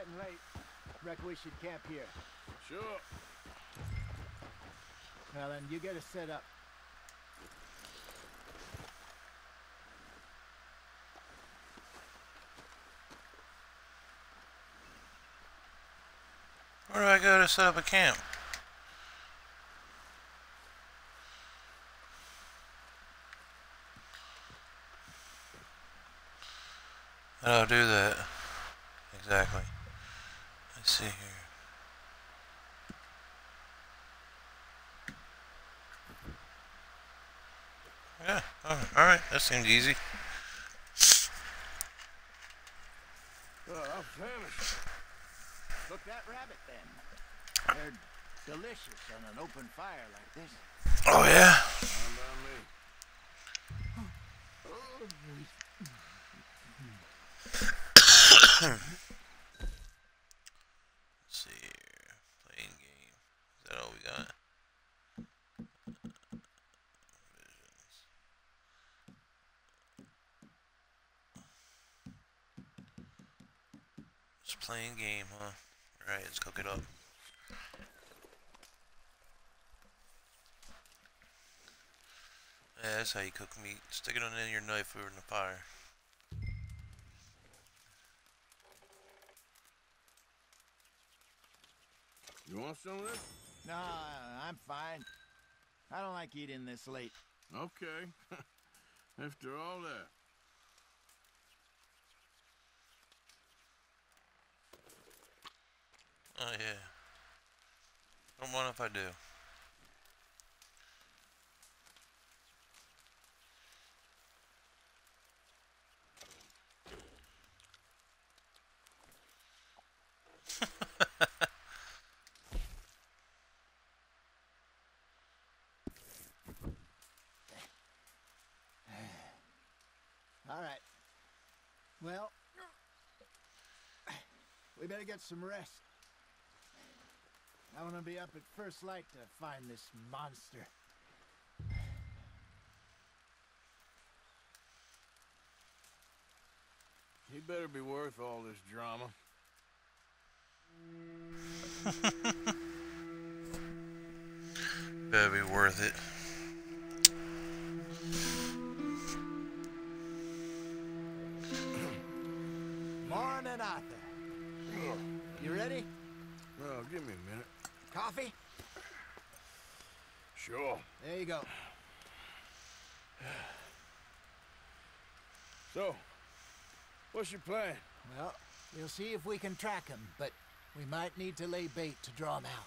getting late. Reckon we should camp here. Sure. Well, then you get us set up. Where do I go to set up a camp? I'll do that? Exactly. Let's see here. Yeah, alright, that seemed easy. Oh, I'm famished. Cook that rabbit then. They're delicious on an open fire like this. Oh yeah? Fine by me. Let's see here. Playing game. Is that all we Just playing game, huh? Alright, let's cook it up. Yeah, that's how you cook meat. Stick it on the end of your knife over in the fire. You want some of this? No, I'm fine. I don't like eating this late. Okay. After all that. Oh yeah. Don't mind if I do. All right. Well, we better get some rest. I want to be up at first light to find this monster. He better be worth all this drama. Better be worth it. Morning, Arthur. You ready? Well, give me a minute. Coffee? Sure. There you go. So, what's your plan? Well, we'll see if we can track him, but we might need to lay bait to draw him out.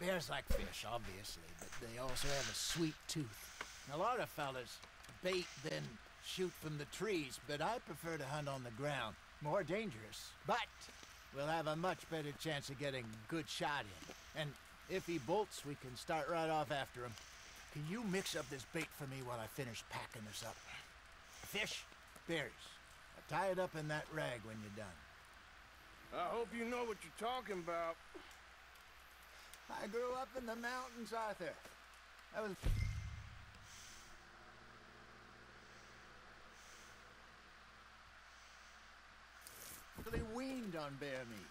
Bears like fish, obviously, but they also have a sweet tooth. A lot of fellas bait then shoot from the trees, but I prefer to hunt on the ground. More dangerous, but we'll have a much better chance of getting a good shot in. And if he bolts, we can start right off after him. Can you mix up this bait for me while I finish packing this up? Fish, berries. Tie it up in that rag when you're done. I hope you know what you're talking about. I grew up in the mountains, Arthur. I was. Really weaned on bear meat.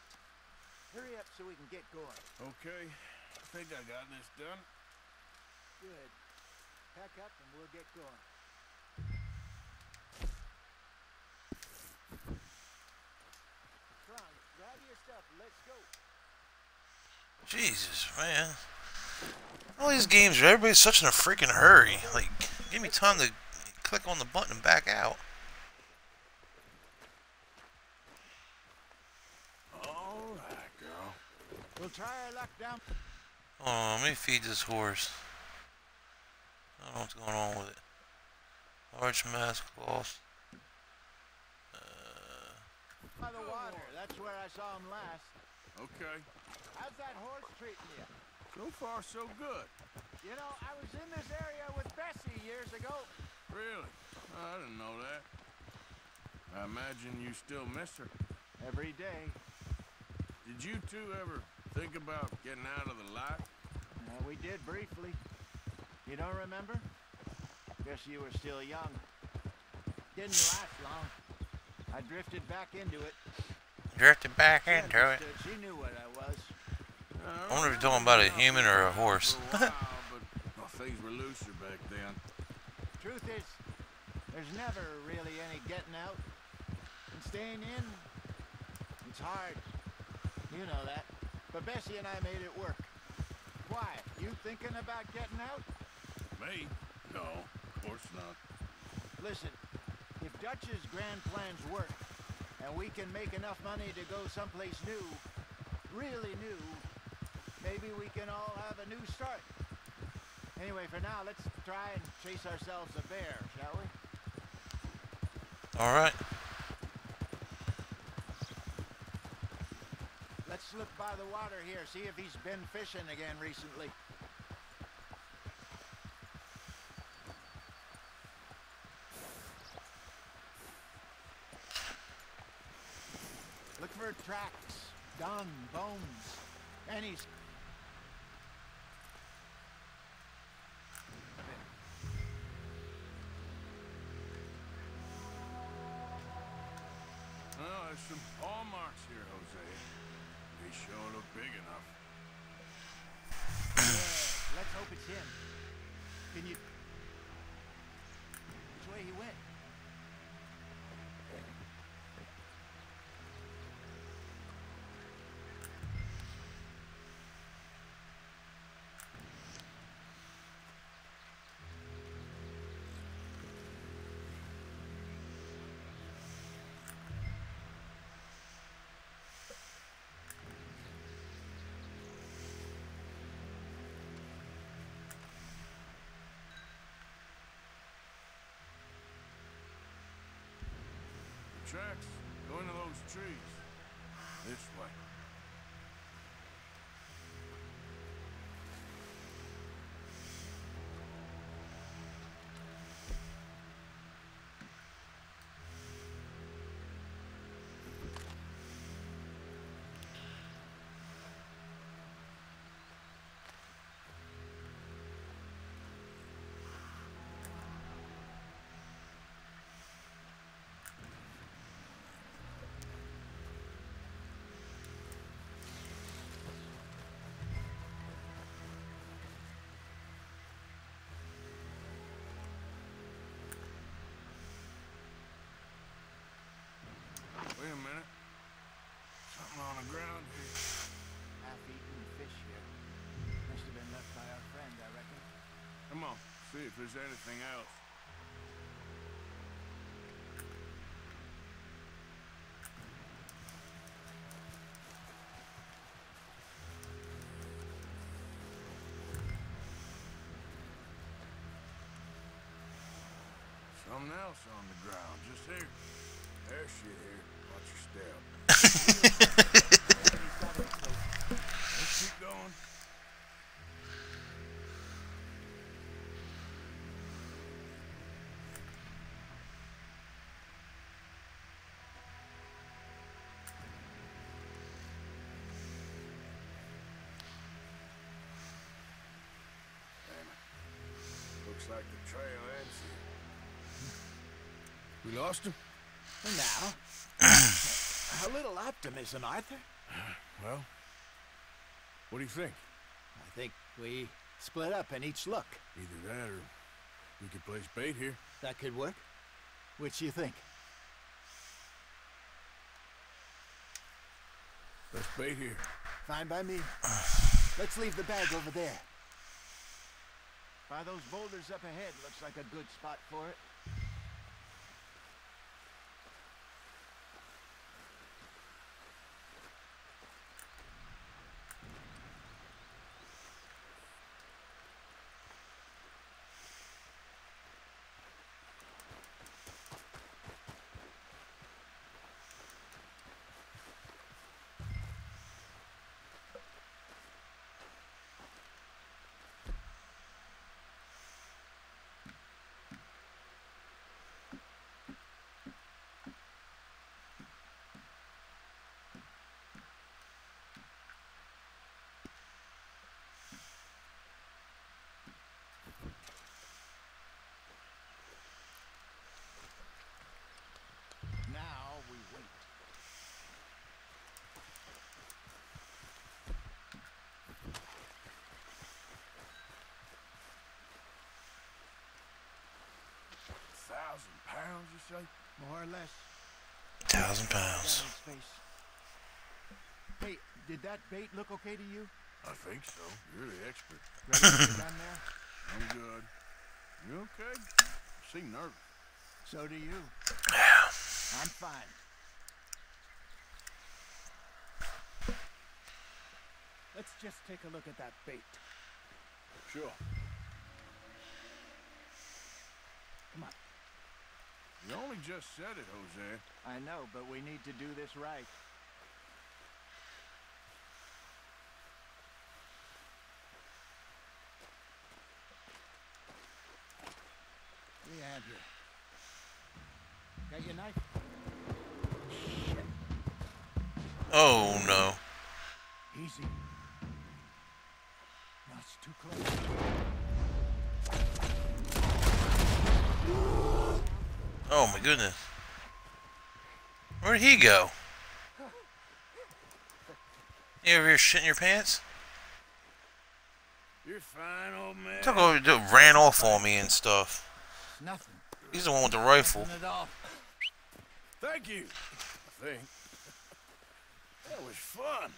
Hurry up so we can get going. Okay. I think I got this done. Good. Pack up and we'll get going. Come on, grab your stuff. Let's go. Jesus, man. All these games, everybody's such in a freaking hurry. Like, give me time to click on the button and back out. All right, girl. We'll try our luck down. Oh, let me feed this horse. I don't know what's going on with it. Large mass lost. Uh, by the water. That's where I saw him last. Okay. How's that horse treating you? So far, so good. You know, I was in this area with Bessie years ago. Really? I didn't know that. I imagine you still miss her. Every day. Did you two ever think about getting out of the light? Uh, we did briefly. You don't remember? Guess you were still young. Didn't last long. I drifted back into it. drifted back She into it. She knew what I was. I wonder if you're talking about a human or a horse. For while, but things were looser back then. Truth is, there's never really any getting out. And staying in, it's hard. You know that. But Bessie and I made it work. Why? You thinking about getting out? Me? No, of course not. Listen, if Dutch's grand plans work, and we can make enough money to go someplace new, really new, maybe we can all have a new start. Anyway, for now, let's try and chase ourselves a bear, shall we? All right. Look by the water here, see if he's been fishing again recently. Look for tracks, dung, bones, any. s- him. Can you? Which way he went? Tracks going to those trees. This way. See if there's anything else. Something else on the ground, just here. There's shit here. Watch your step. like the trail ends here. We lost him? And now, a little optimism, Arthur. Well, what do you think? I think we split up and each look. Either that or we could place bait here. That could work. Which you think? Let's bait here. Fine by me. Let's leave the bag over there. By those boulders up ahead, looks like a good spot for it. Pounds, you? More or less. Thousand pounds. Hey, did that bait look okay to you? I think so. You're the expert. Ready to get down there? I'm good. You okay? You seem nervous. So do you. Yeah. I'm fine. Let's just take a look at that bait. Sure. Come on. You only just said it, Hosea. I know, but we need to do this right. What do you have here? Got your knife? Shit. Oh no. My goodness. Where'd he go? You over here shitting your pants? You're fine, old man. Took over, d- ran off on me and stuff. Nothing. He's the one with the rifle. Nothing at all. Thank you. I think. That was fun.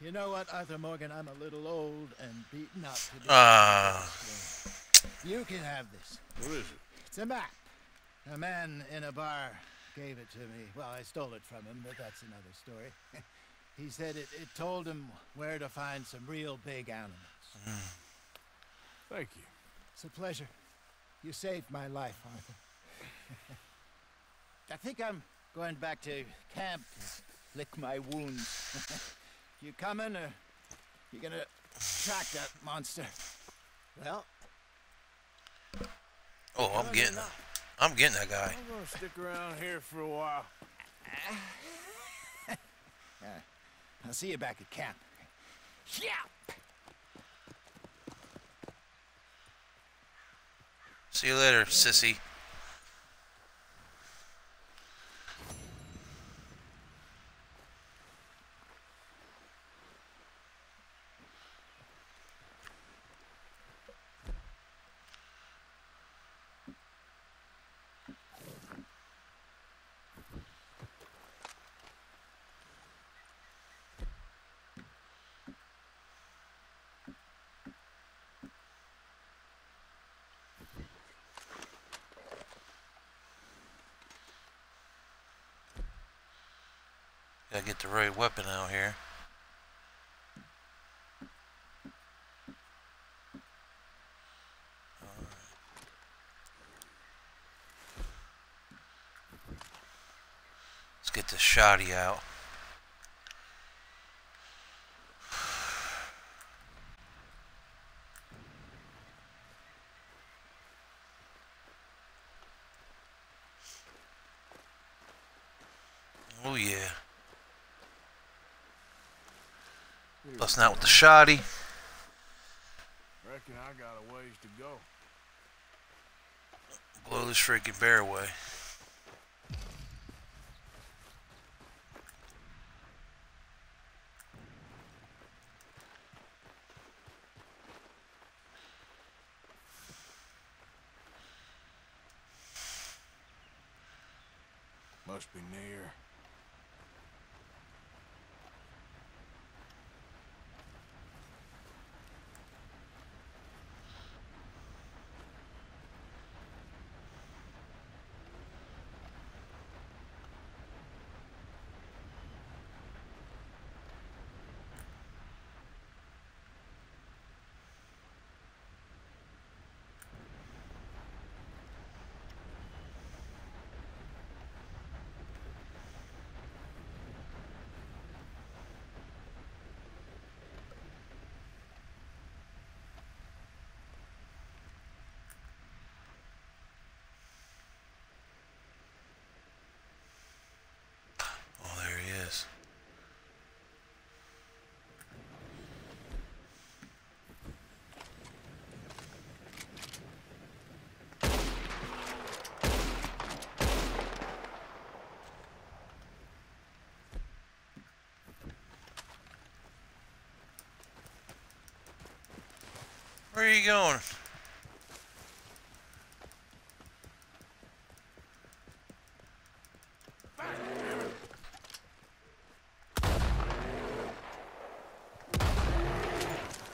You know what, Arthur Morgan? I'm a little old and beaten up to do Ah. this. You can have this. What is it? It's a map. A man in a bar gave it to me. Well, I stole it from him, but that's another story. he said it, it told him where to find some real big animals. Mm. Thank you. It's a pleasure. You saved my life, Arthur. I think I'm going back to camp to lick my wounds. you coming, or you gonna track that monster? Well, Oh, I'm getting that. I'm getting that guy. I'm gonna stick around here for a while. I'll see you back at camp. Yeah. See you later, sissy. Gotta get the right weapon out here. Let's get the shoddy out. Oh yeah. Busting out with the shoddy. Reckon I got a ways to go. Blow this freaking bear away. Must be near. Where are you going?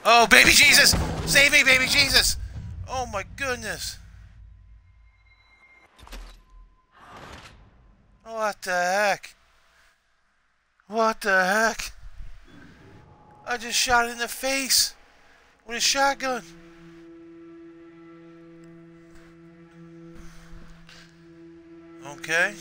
Oh, baby Jesus! Save me, baby Jesus! Oh my goodness! What the heck? What the heck? I just shot it in the face! With a shotgun. Okay.